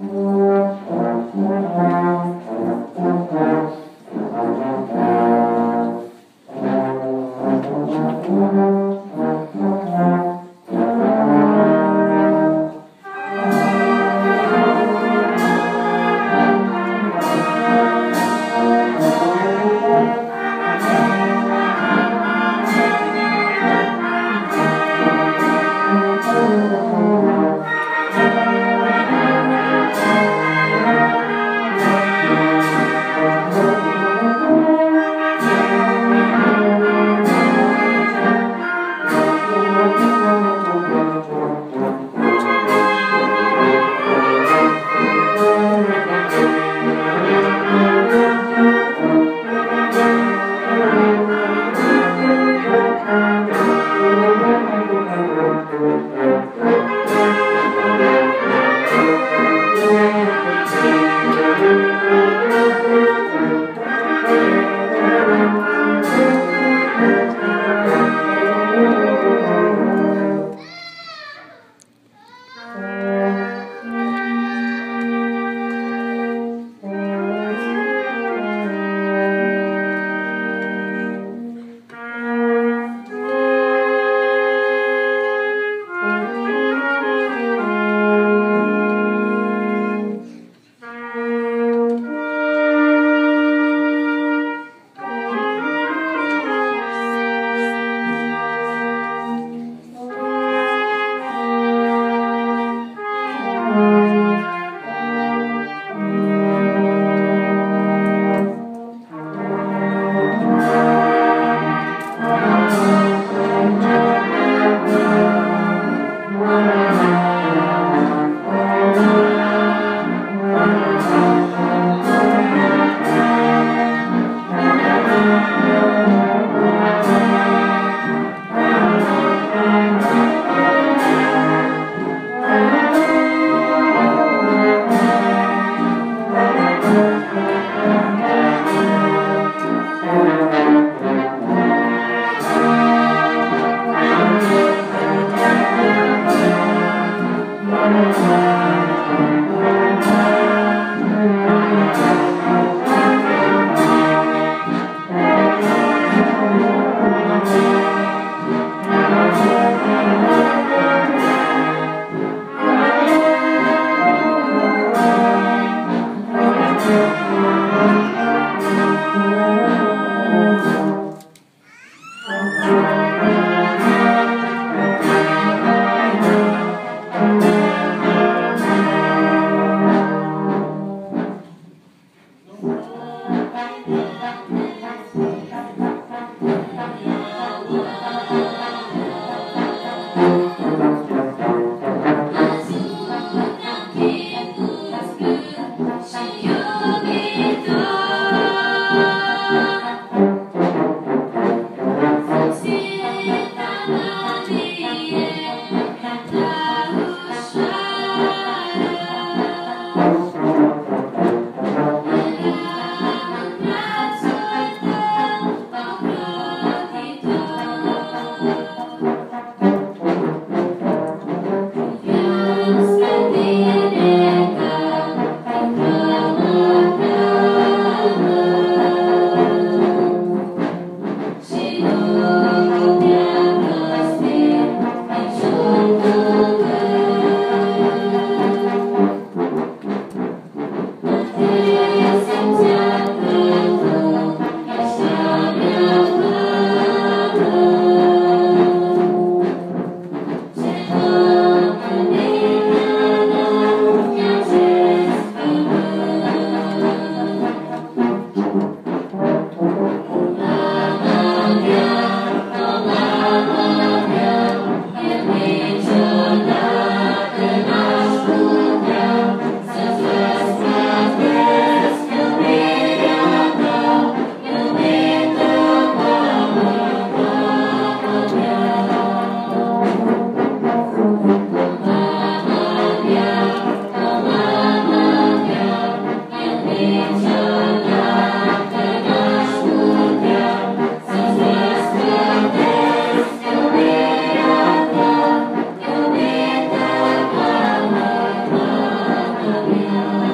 Mm-hmm. Yeah.